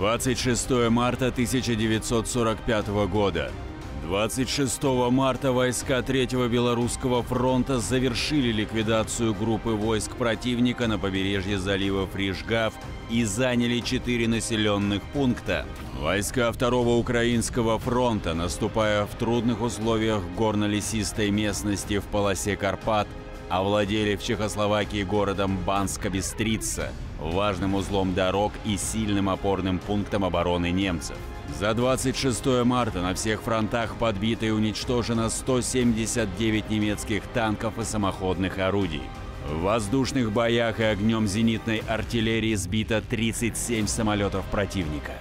26 марта 1945 года. 26 марта войска Третьего Белорусского фронта завершили ликвидацию группы войск противника на побережье залива Фрижгав и заняли четыре населенных пункта. Войска Второго Украинского фронта, наступая в трудных условиях горно-лесистой местности в полосе Карпат, овладели в Чехословакии городом Банска-Бистрица, важным узлом дорог и сильным опорным пунктом обороны немцев. За 26 марта на всех фронтах подбито и уничтожено 179 немецких танков и самоходных орудий. В воздушных боях и огнем зенитной артиллерии сбито 37 самолетов противника.